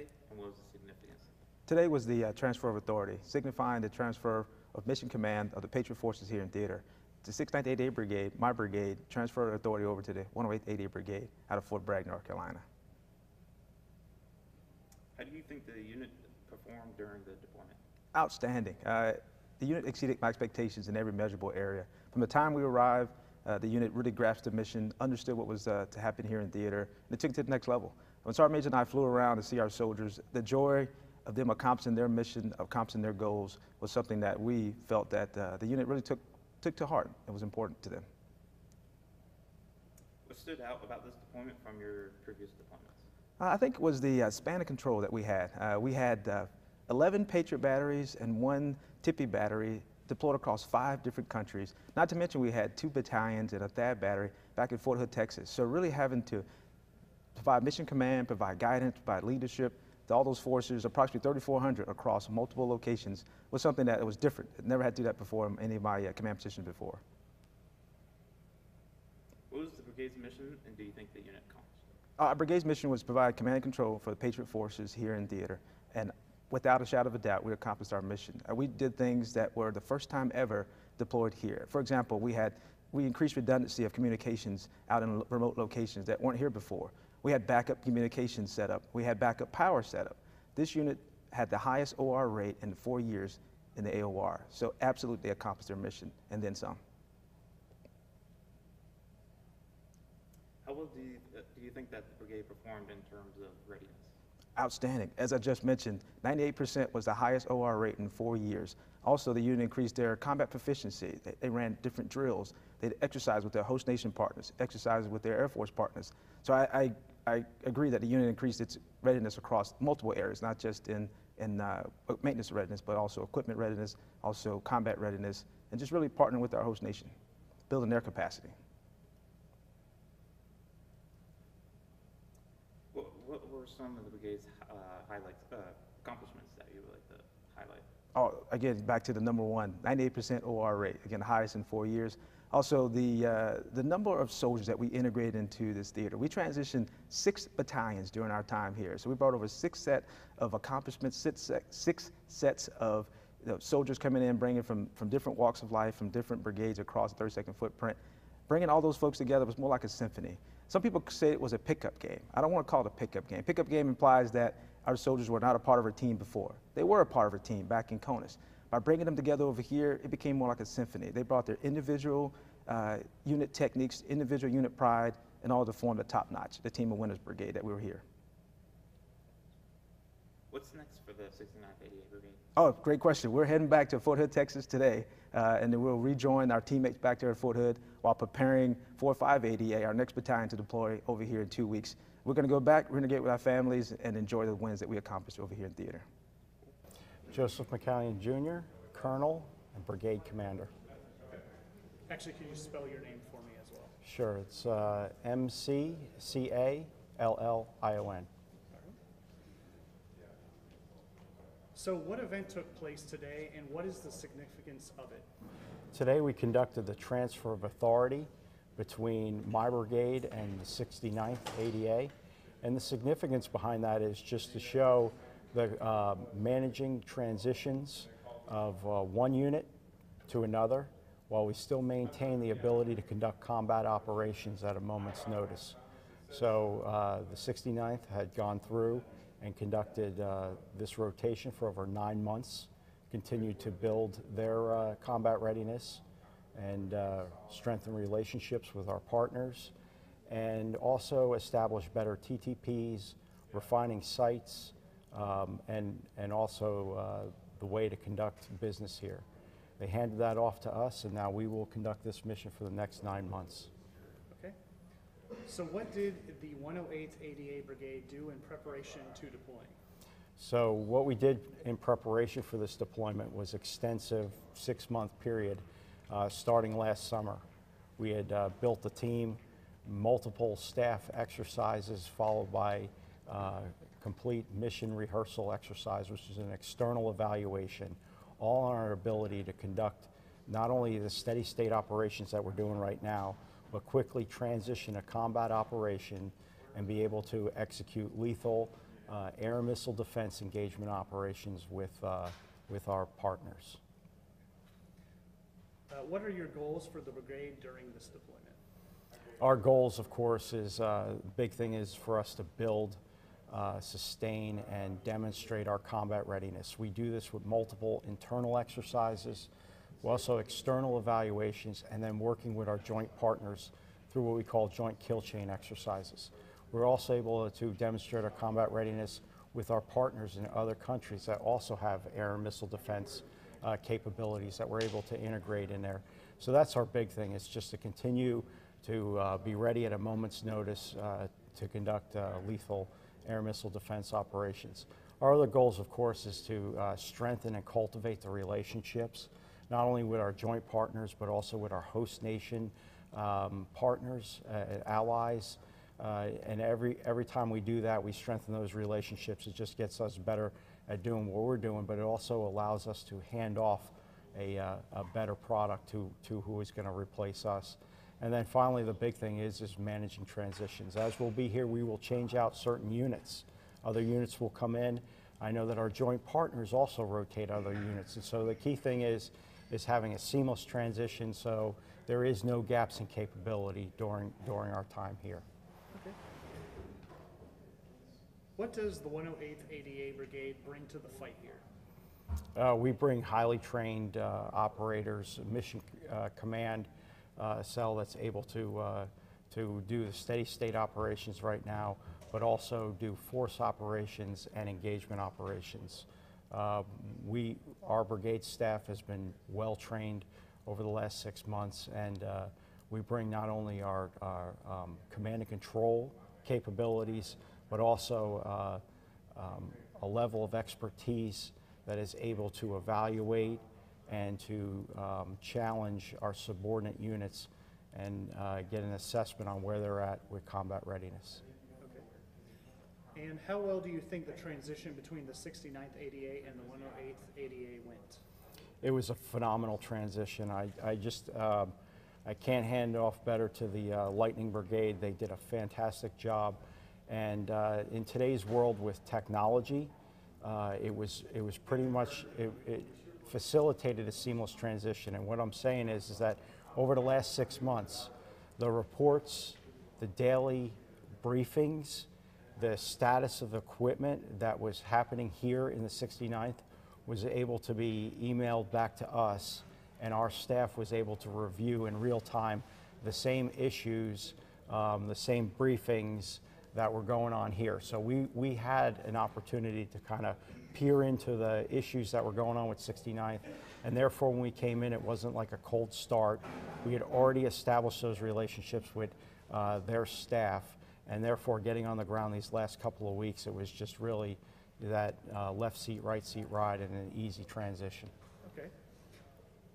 and what was the significance? Today was the uh, transfer of authority, signifying the transfer of mission command of the Patriot Forces here in theater. The 6th ADA Brigade, my brigade, transferred authority over to the 108th ADA Brigade out of Fort Bragg, North Carolina. How do you think the unit performed during the deployment? Outstanding. Uh, the unit exceeded my expectations in every measurable area. From the time we arrived, uh, the unit really grasped the mission, understood what was uh, to happen here in theater, and it took it to the next level. When Sergeant Major and I flew around to see our soldiers, the joy of them accomplishing their mission, accomplishing their goals, was something that we felt that uh, the unit really took, took to heart. It was important to them. What stood out about this deployment from your previous deployments? Uh, I think it was the uh, span of control that we had. Uh, we had uh, 11 Patriot batteries and one Tippy battery deployed across five different countries. Not to mention we had two battalions and a THAAD battery back in Fort Hood, Texas. So really having to provide mission command, provide guidance, provide leadership to all those forces, approximately 3,400 across multiple locations, was something that was different. I Never had to do that before in any of my uh, command positions before. What was the brigade's mission, and do you think the unit accomplished it? Our brigade's mission was to provide command and control for the Patriot forces here in theater. And without a shadow of a doubt, we accomplished our mission. Uh, we did things that were the first time ever deployed here. For example, we had we increased redundancy of communications out in remote locations that weren't here before. We had backup communications set up. We had backup power set up. This unit had the highest OR rate in four years in the AOR. So absolutely accomplished their mission and then some. How well do you, uh, do you think that the brigade performed in terms of readiness? Outstanding. As I just mentioned, 98% was the highest OR rate in four years. Also, the unit increased their combat proficiency. They, they ran different drills. They exercised with their host nation partners, exercised with their Air Force partners. So I, I, I agree that the unit increased its readiness across multiple areas, not just in, in uh, maintenance readiness, but also equipment readiness, also combat readiness, and just really partnering with our host nation, building their capacity. What, what were some of the brigade's uh, highlights, uh, accomplishments that you would like to highlight? Oh, again, back to the number one, 98% OR rate, again, highest in four years. Also, the, uh, the number of soldiers that we integrated into this theater. We transitioned six battalions during our time here. So we brought over six set of accomplishments, six, six sets of you know, soldiers coming in, bringing from, from different walks of life, from different brigades across the 32nd footprint. Bringing all those folks together was more like a symphony. Some people say it was a pickup game. I don't want to call it a pickup game. Pickup game implies that our soldiers were not a part of our team before. They were a part of our team back in CONUS. By bringing them together over here, it became more like a symphony. They brought their individual uh, unit techniques, individual unit pride, and all to form the top notch, the team of winners brigade that we were here. What's next for the 69th ADA Brigade? Oh, great question. We're heading back to Fort Hood, Texas today, uh, and then we'll rejoin our teammates back there at Fort Hood while preparing for 580A, our next battalion to deploy over here in two weeks. We're going to go back, renegade with our families, and enjoy the wins that we accomplished over here in theater. Joseph McCallion Jr., Colonel and Brigade Commander. Actually, can you spell your name for me as well? Sure, it's uh, M C C A L L I O N. So, what event took place today, and what is the significance of it? Today we conducted the transfer of authority between my brigade and the 69th ADA. And the significance behind that is just to show the uh, managing transitions of uh, one unit to another while we still maintain the ability to conduct combat operations at a moment's notice. So uh, the 69th had gone through and conducted uh, this rotation for over nine months, continued to build their uh, combat readiness and uh, strengthen relationships with our partners, and also establish better TTPs, refining sites, um, and, and also uh, the way to conduct business here. They handed that off to us, and now we will conduct this mission for the next nine months. Okay. So, what did the 108th ADA Brigade do in preparation to deploying? So what we did in preparation for this deployment was extensive six-month period, uh, starting last summer. We had uh, built the team, multiple staff exercises followed by uh, complete mission rehearsal exercise, which is an external evaluation, all on our ability to conduct not only the steady state operations that we're doing right now, but quickly transition a combat operation and be able to execute lethal uh, air missile defense engagement operations with, uh, with our partners. Uh, what are your goals for the brigade during this deployment? Our goals, of course, is, uh, big thing is for us to build, uh, sustain, and demonstrate our combat readiness. We do this with multiple internal exercises, also external evaluations, and then working with our joint partners through what we call joint kill chain exercises. We're also able to demonstrate our combat readiness with our partners in other countries that also have air and missile defense uh, capabilities that we're able to integrate in there. So that's our big thing, is just to continue to uh, be ready at a moment's notice uh, to conduct uh, lethal air missile defense operations. Our other goals, of course, is to uh, strengthen and cultivate the relationships, not only with our joint partners, but also with our host nation um, partners, uh, allies. Uh, and every, every time we do that, we strengthen those relationships. It just gets us better at doing what we're doing, but it also allows us to hand off a, uh, a better product to, to who is going to replace us. And then finally, the big thing is, is managing transitions. As we'll be here, we will change out certain units. Other units will come in. I know that our joint partners also rotate other units. And so the key thing is, is having a seamless transition so there is no gaps in capability during, during our time here. Okay. What does the 108th ADA Brigade bring to the fight here? Uh, we bring highly trained uh, operators, mission uh, command uh, cell that's able to, uh, to do the steady state operations right now, but also do force operations and engagement operations. Uh, we, our brigade staff has been well trained over the last six months, and uh, we bring not only our, our um, command and control capabilities, but also uh, um, a level of expertise that is able to evaluate and to um, challenge our subordinate units and uh, get an assessment on where they're at with combat readiness. Okay. And how well do you think the transition between the 69th ADA and the 108th ADA went? It was a phenomenal transition. I, I just, um, I can't hand off better to the uh, Lightning Brigade. They did a fantastic job. And uh, in today's world with technology, uh, it was it was pretty much it, it facilitated a seamless transition. And what I'm saying is is that over the last six months, the reports, the daily briefings, the status of equipment that was happening here in the 69th was able to be emailed back to us, and our staff was able to review in real time the same issues, um, the same briefings that were going on here. So we, we had an opportunity to kind of peer into the issues that were going on with 69th, and therefore when we came in, it wasn't like a cold start. We had already established those relationships with uh, their staff, and therefore getting on the ground these last couple of weeks, it was just really that uh, left seat, right seat ride and an easy transition. Okay.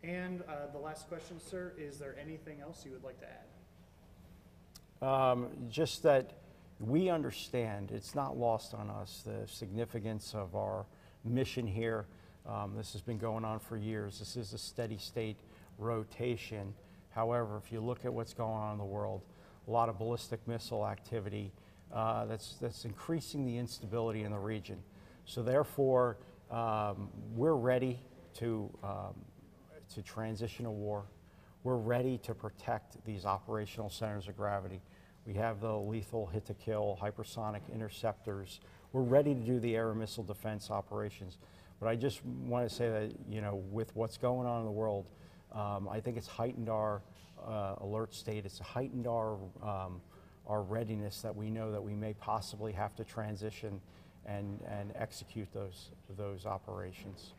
And uh, the last question, sir, is there anything else you would like to add? Um, just that we understand, it's not lost on us, the significance of our mission here. Um, this has been going on for years. This is a steady state rotation. However, if you look at what's going on in the world, a lot of ballistic missile activity uh, that's, that's increasing the instability in the region. So therefore, um, we're ready to, um, to transition a war. We're ready to protect these operational centers of gravity. We have the lethal hit to kill, hypersonic interceptors. We're ready to do the air and missile defense operations. But I just want to say that, you know, with what's going on in the world, um, I think it's heightened our uh, alert state. It's heightened our, um, our readiness that we know that we may possibly have to transition and, and execute those, those operations.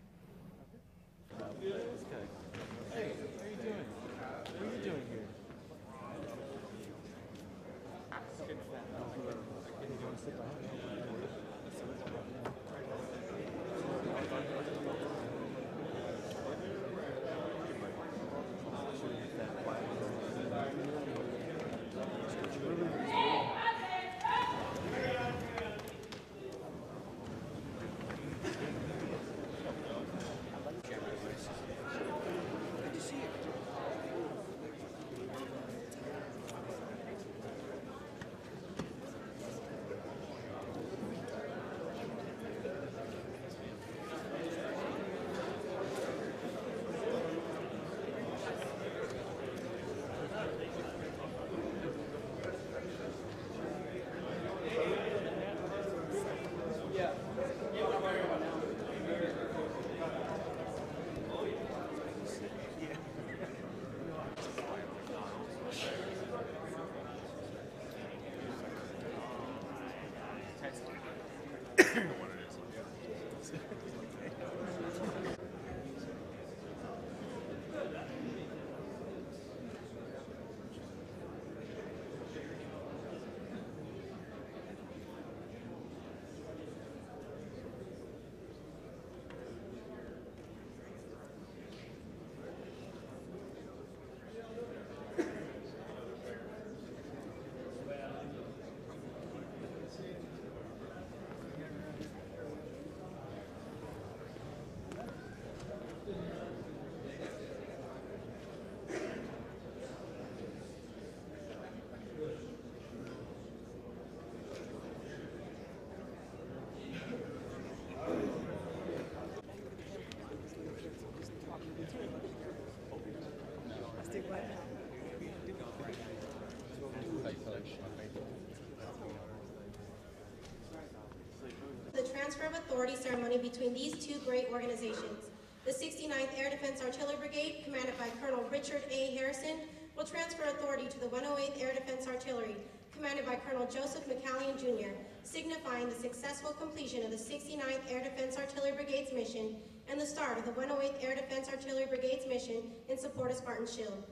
Transfer of authority ceremony between these two great organizations. The 69th Air Defense Artillery Brigade, commanded by Colonel Richard A. Harrison, will transfer authority to the 108th Air Defense Artillery, commanded by Colonel Joseph McCallion Jr., signifying the successful completion of the 69th Air Defense Artillery Brigade's mission and the start of the 108th Air Defense Artillery Brigade's mission in support of Spartan Shield.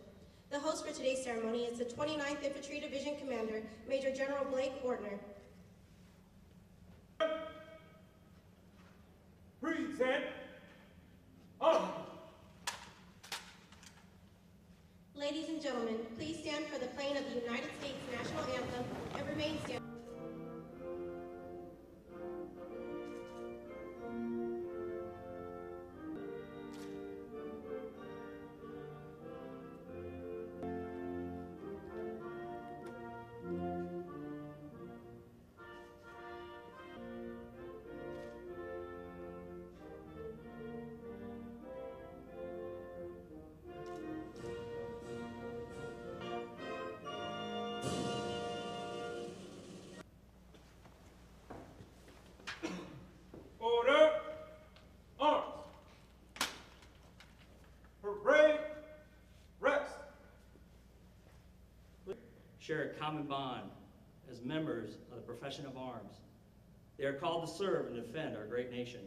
The host for today's ceremony is the 29th Infantry Division Commander, Major General Blake Ortner. Arms. Oh. Ladies and gentlemen, please stand for the playing of the United States National Anthem and remain standing. Share a common bond as members of the profession of arms. They are called to serve and defend our great nation.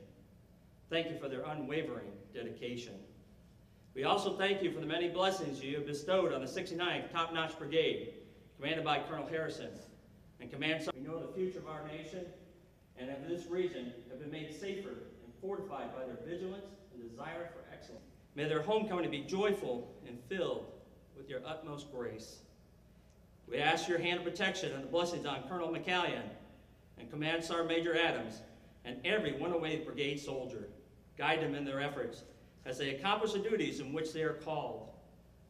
Thank you for their unwavering dedication. We also thank you for the many blessings you have bestowed on the 69th Top Notch Brigade, commanded by Colonel Harrison, and Command Sergeant. We know the future of our nation and of this region have been made safer and fortified by their vigilance and desire for excellence. May their homecoming be joyful and filled with your utmost grace. We ask your hand of protection and the blessings on Colonel McCallion and Command Sergeant Major Adams and every 108th Brigade soldier. Guide them in their efforts as they accomplish the duties in which they are called.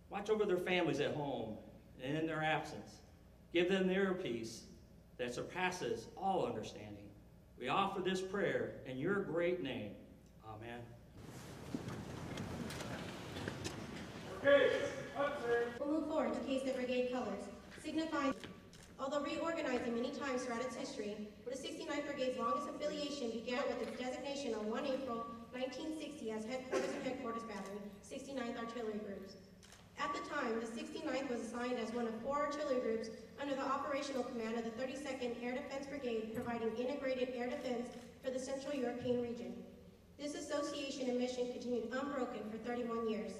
Watch over their families at home and in their absence. Give them their peace that surpasses all understanding. We offer this prayer in your great name. Amen. Brigade. Upturn. We'll move forward to case the brigade colors, signifying, although reorganizing many times throughout its history, the 69th Brigade's longest affiliation began with its designation on 1 April 1960 as headquarters and headquarters battery, 69th Artillery Groups. At the time, the 69th was assigned as one of four artillery groups under the operational command of the 32nd Air Defense Brigade, providing integrated air defense for the Central European region. This association and mission continued unbroken for 31 years.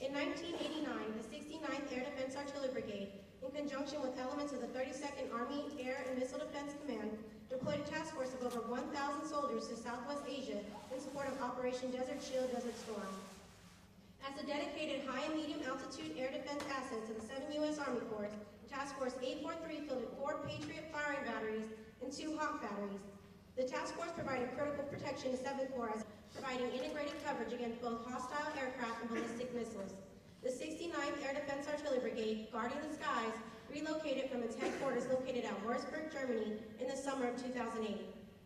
In 1989, the 69th Air Defense Artillery Brigade, in conjunction with elements of the 32nd Army Air and Missile Defense Command, deployed a task force of over 1,000 soldiers to Southwest Asia in support of Operation Desert Shield Desert Storm. As a dedicated high and medium altitude air defense asset to the seven U.S. Army Corps, Task Force 843 fielded four Patriot firing batteries and two Hawk batteries. The task force provided critical protection to 7th Corps providing integrated coverage against both hostile aircraft and ballistic missiles. The 69th Air Defense Artillery Brigade, guarding the skies, relocated from its headquarters located at Wurzburg, Germany in the summer of 2008.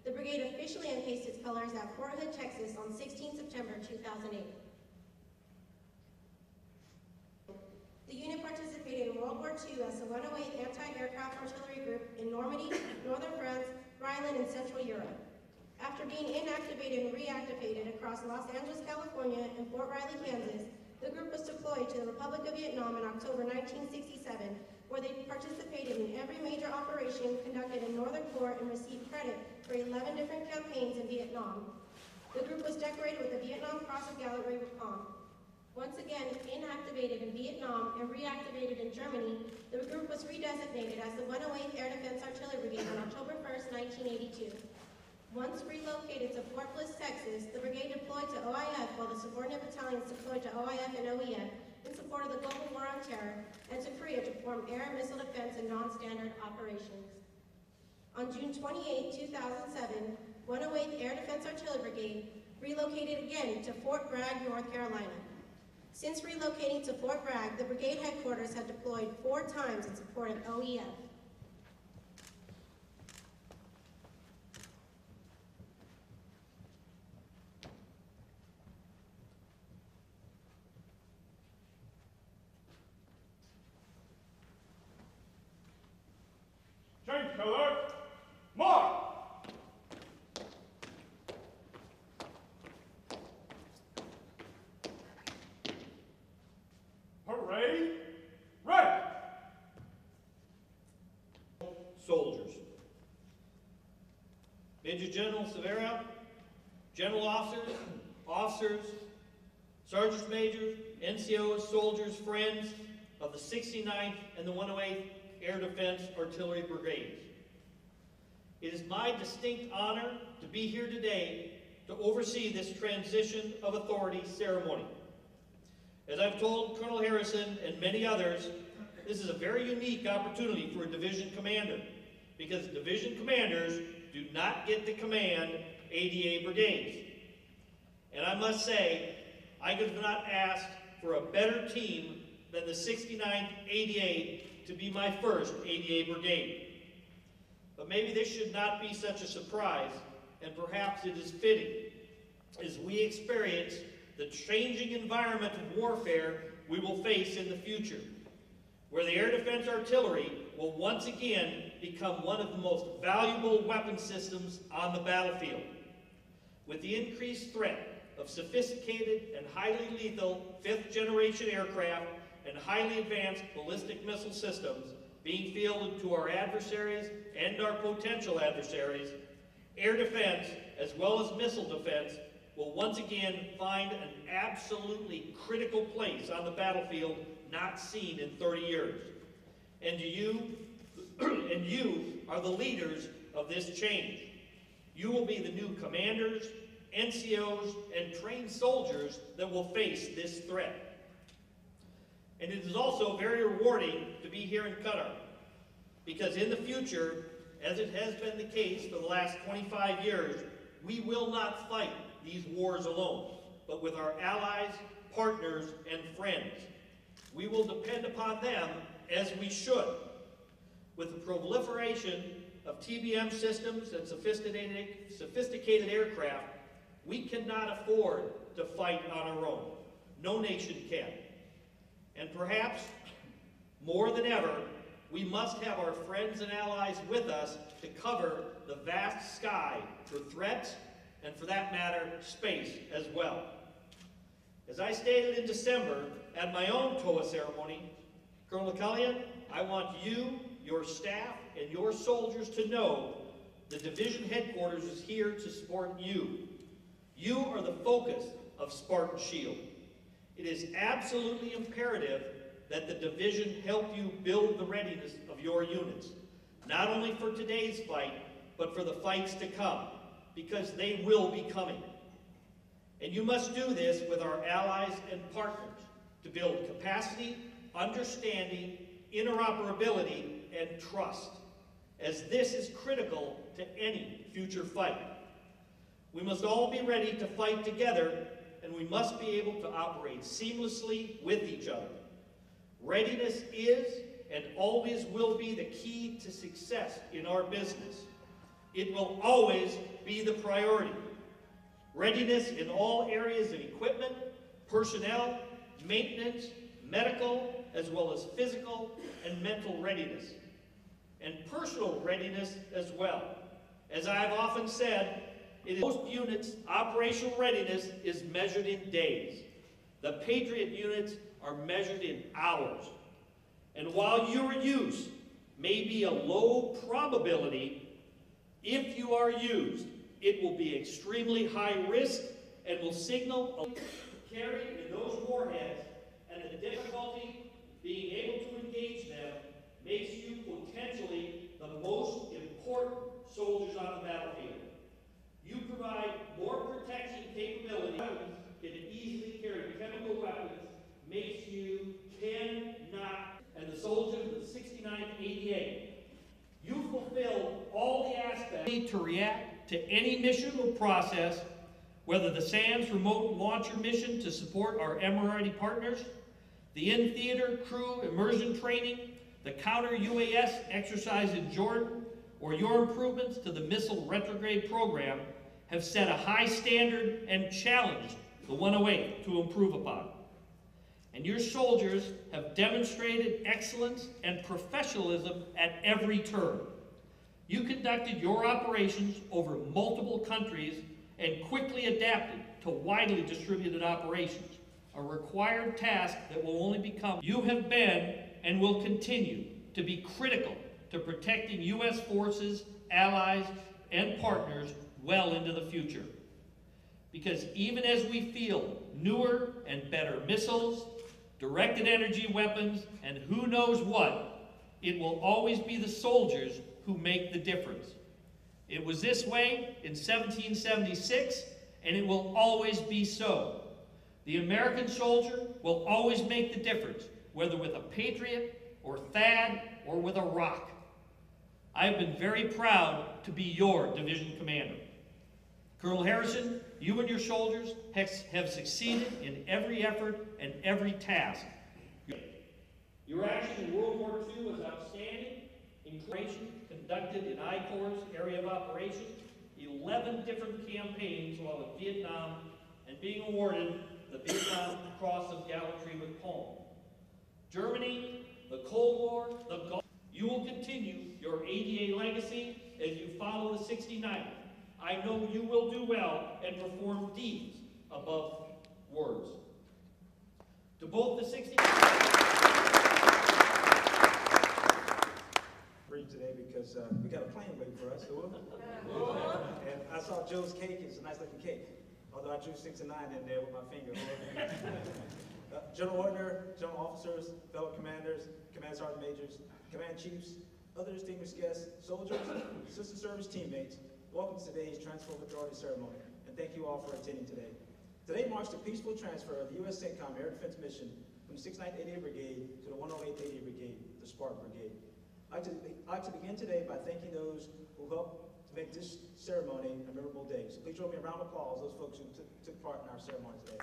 The brigade officially uncased its colors at Fort Hood, Texas on 16 September 2008. The unit participated in World War II as the 108th Anti-Aircraft Artillery Group in Normandy, northern France, Rhineland, and Central Europe. After being inactivated and reactivated across Los Angeles, California, and Fort Riley, Kansas, the group was deployed to the Republic of Vietnam in October 1967, where they participated in every major operation conducted in Northern Corps and received credit for 11 different campaigns in Vietnam. The group was decorated with the Vietnam Cross of Gallantry with palm. Once again inactivated in Vietnam and reactivated in Germany, the group was redesignated as the 108th Air Defense Artillery Brigade on October 1st, 1982. Once relocated to Fort Bliss, Texas, the brigade deployed to OIF while the subordinate battalions deployed to OIF and OEF in support of the global war on terror and to Korea to perform air and missile defense and non-standard operations. On June 28, 2007, 108th Air Defense Artillery Brigade relocated again to Fort Bragg, North Carolina. Since relocating to Fort Bragg, the brigade headquarters had deployed four times in support of Miller. Mark! Hooray! Right! Soldiers. Major General Severo, General Officers, Officers, Sergeants Majors, NCOs, soldiers, friends of the 69th and the 108th Air Defense Artillery Brigades. It is my distinct honor to be here today to oversee this transition of authority ceremony. As I've told Colonel Harrison and many others, this is a very unique opportunity for a division commander because division commanders do not get to command ADA brigades. And I must say, I could have not asked for a better team than the 69th ADA to be my first ADA brigade. But maybe this should not be such a surprise, and perhaps it is fitting as we experience the changing environment of warfare we will face in the future, where the air defense artillery will once again become one of the most valuable weapon systems on the battlefield. With the increased threat of sophisticated and highly lethal fifth generation aircraft and highly advanced ballistic missile systems being fielded to our adversaries and our potential adversaries, air defense as well as missile defense will once again find an absolutely critical place on the battlefield not seen in 30 years. And you, and you are the leaders of this change. You will be the new commanders, NCOs, and trained soldiers that will face this threat. And it is also very rewarding to be here in Qatar, because in the future, as it has been the case for the last 25 years, we will not fight these wars alone, but with our allies, partners, and friends. We will depend upon them as we should. With the proliferation of TBM systems and sophisticated, sophisticated aircraft, we cannot afford to fight on our own. No nation can. And perhaps, more than ever, we must have our friends and allies with us to cover the vast sky for threats and, for that matter, space as well. As I stated in December at my own TOA ceremony, Colonel Cullion, I want you, your staff, and your soldiers to know the division headquarters is here to support you. You are the focus of Spartan Shield. It is absolutely imperative that the division help you build the readiness of your units, not only for today's fight, but for the fights to come, because they will be coming. And you must do this with our allies and partners to build capacity, understanding, interoperability, and trust, as this is critical to any future fight. We must all be ready to fight together, and we must be able to operate seamlessly with each other. Readiness is and always will be the key to success in our business. It will always be the priority. Readiness in all areas of equipment, personnel, maintenance, medical, as well as physical and mental readiness. And personal readiness as well. As I've often said, in most units, operational readiness is measured in days. The Patriot units are measured in hours. And while your use may be a low probability, if you are used, it will be extremely high risk and will signal a carry in those warheads and the difficulty being able to engage them makes you potentially the most important soldiers on the battlefield. You provide more protection capability can easily carry chemical weapons, makes you cannot, and the soldiers of the 69th ADA, you fulfill all the aspects. To react to any mission or process, whether the SAMS remote launcher mission to support our Emirati partners, the in-theater crew immersion training, the counter UAS exercise in Jordan, or your improvements to the missile retrograde program have set a high standard and challenged the 108 to improve upon. And your soldiers have demonstrated excellence and professionalism at every turn. You conducted your operations over multiple countries and quickly adapted to widely distributed operations, a required task that will only become. You have been and will continue to be critical to protecting U.S. forces, allies, and partners well into the future. Because even as we field newer and better missiles, directed energy weapons, and who knows what, it will always be the soldiers who make the difference. It was this way in 1776, and it will always be so. The American soldier will always make the difference, whether with a Patriot or THAAD or with a rock. I have been very proud to be your division commander. Colonel Harrison, you and your soldiers have succeeded in every effort and every task. Your action in World War II was outstanding, including conducted in I Corps' area of operations, 11 different campaigns while in Vietnam, and being awarded the Vietnam Cross of Gallantry with Palm. Germany, the Cold War, the Gulf. You will continue your ADA legacy as you follow the 69th. I know you will do well and perform deeds above words. To both the 60 for you today because uh, we got a plane waiting for us. So and I saw Joe's cake. It's a nice looking cake. Although I drew six and nine in there with my finger. uh, General Ortner, General Officers, fellow commanders, Command Sergeant Majors, Command Chiefs, other distinguished guests, soldiers, sister service teammates, welcome to today's Transfer of Authority ceremony, and thank you all for attending today. Today marks the peaceful transfer of the U.S. CENTCOM Air Defense Mission from the 69th ADA Brigade to the 108th ADA Brigade, the Spartan Brigade. I'd like, to, I'd like to begin today by thanking those who helped to make this ceremony a memorable day. So please join me a round of applause, those folks who took part in our ceremony today.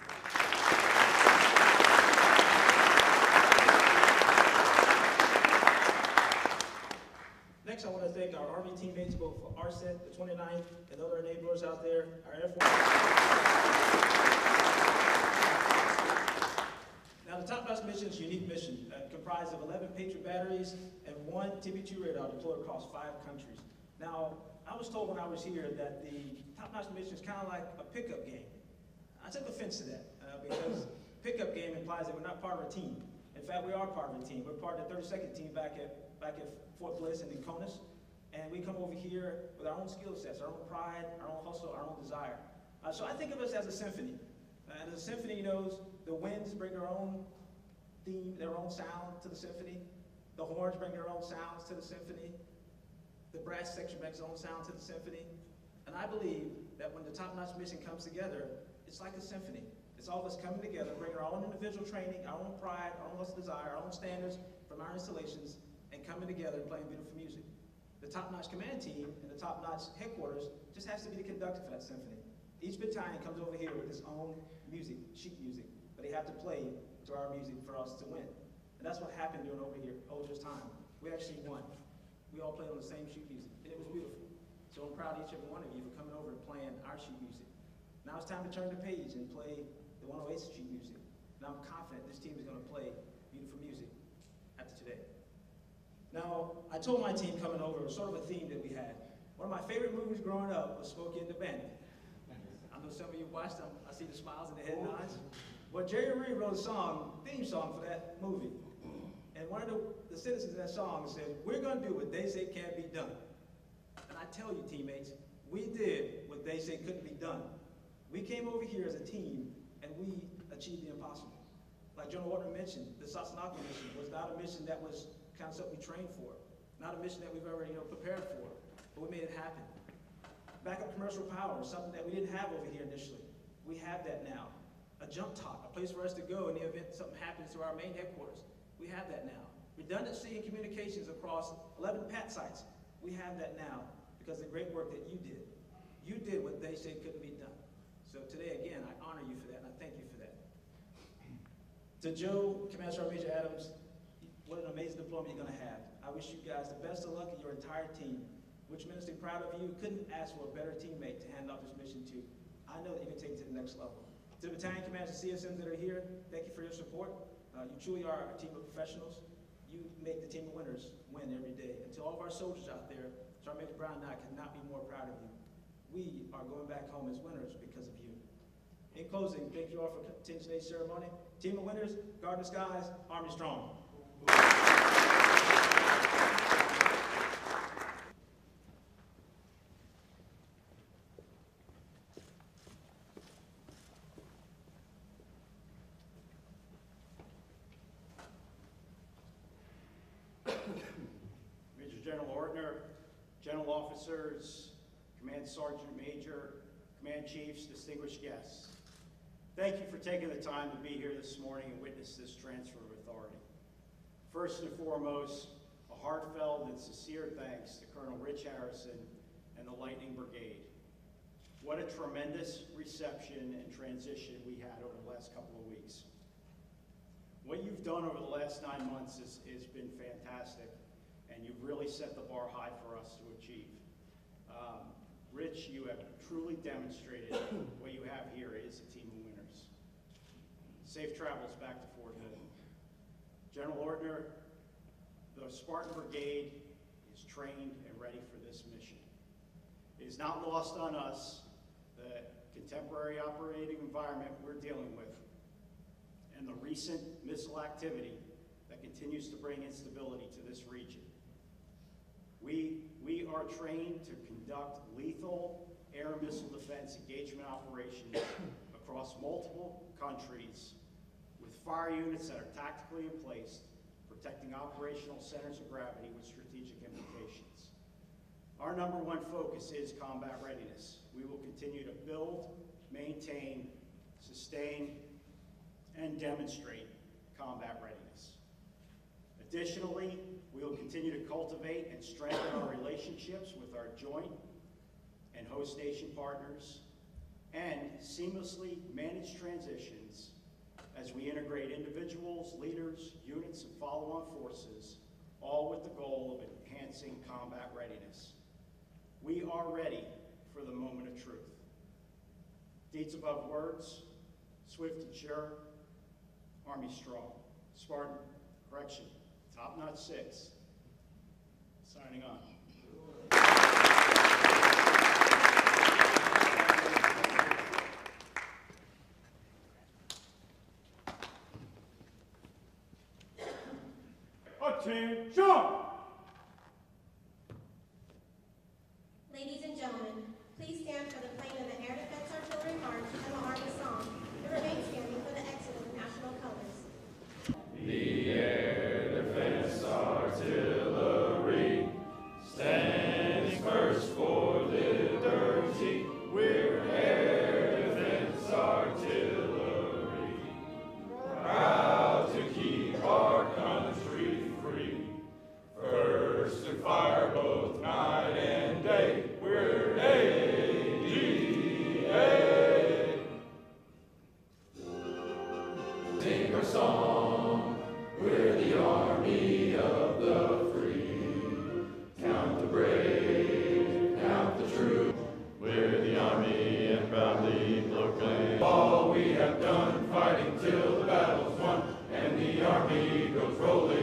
Next, I want to thank our Army teammates, both for RSET, the 29th, and other enablers out there, our Air Force. Now, the Top Notch mission is a unique mission, uh, comprised of 11 Patriot batteries and one TB2 radar deployed across five countries. Now, I was told when I was here that the Top Notch mission is kind of like a pickup game. I took offense to that uh, because pickup game implies that we're not part of a team. In fact, we are part of a team. We're part of the 32nd team back at back at Fort Bliss and in Conus, and we come over here with our own skill sets, our own pride, our own hustle, our own desire. Uh, so I think of us as a symphony. Uh, and a symphony, knows the winds bring their own theme, their own sound to the symphony. The horns bring their own sounds to the symphony. The brass section brings its own sound to the symphony. And I believe that when the top-notch mission comes together, it's like a symphony. It's all of us coming together, bringing our own individual training, our own pride, our own hustle desire, our own standards from our installations, coming together and playing beautiful music. The top-notch command team and the top-notch headquarters just has to be the conductor for that symphony. Each battalion comes over here with its own music, sheet music, but they have to play to our music for us to win. And that's what happened during over here, Older's time. We actually won. We all played on the same sheet music, and it was beautiful. So I'm proud of each and every one of you for coming over and playing our sheet music. Now it's time to turn the page and play the 108 sheet music. And I'm confident this team is going to play beautiful music after today. Now, I told my team coming over, it was sort of a theme that we had. One of my favorite movies growing up was Smokey and the Bandit. I know some of you watched them. I see the smiles and the head oh. nods. Well, Jerry Reed wrote a song, theme song for that movie. And one of the, the citizens of that song said, we're going to do what they say can't be done. And I tell you, teammates, we did what they say couldn't be done. We came over here as a team, and we achieved the impossible. Like General Ortner mentioned, the Sassanaka mission was not a mission that was something we trained for, not a mission that we've already you know, prepared for, but we made it happen. Backup commercial power something that we didn't have over here initially. We have that now. A jump TOC, a place for us to go in the event something happens to our main headquarters. We have that now. Redundancy in communications across 11 PAT sites. We have that now because of the great work that you did. You did what they said couldn't be done. So today, again, I honor you for that, and I thank you for that. To Joe, Commander Sergeant Major Adams, what an amazing deployment you're going to have. I wish you guys the best of luck in your entire team. Which tremendously proud of you. Couldn't ask for a better teammate to hand off this mission to. I know that you can take it to the next level. To the battalion commanders and CSMs that are here, thank you for your support. Uh, you truly are a team of professionals. You make the team of winners win every day. And to all of our soldiers out there, Sergeant Major Brown and I cannot be more proud of you. We are going back home as winners because of you. In closing, thank you all for attending today's ceremony. Team of winners, guard the skies, Army strong. general officers, command sergeant major, command chiefs, distinguished guests. Thank you for taking the time to be here this morning and witness this transfer of authority. First and foremost, a heartfelt and sincere thanks to Colonel Rich Harrison and the Lightning Brigade. What a tremendous reception and transition we had over the last couple of weeks. What you've done over the last nine months has, been fantastic, and you've really set the bar high for us to achieve. Um, Rich, you have truly demonstrated what you have here is a team of winners. Safe travels back to Fort Hood. General Ortner, the Spartan Brigade is trained and ready for this mission. It is not lost on us the contemporary operating environment we're dealing with and the recent missile activity that continues to bring instability to this region. We, we are trained to conduct lethal air missile defense engagement operations across multiple countries with fire units that are tactically in place, protecting operational centers of gravity with strategic implications. Our number one focus is combat readiness. We will continue to build, maintain, sustain, and demonstrate combat readiness. Additionally, we will continue to cultivate and strengthen our relationships with our joint and host nation partners and seamlessly manage transitions as we integrate individuals, leaders, units, and follow-on forces, all with the goal of enhancing combat readiness. We are ready for the moment of truth. Deeds above words, swift and sure, Army strong. Spartan, correction, Top notch 6, signing on. Attention! fighting till the battle's won and the army goes rolling.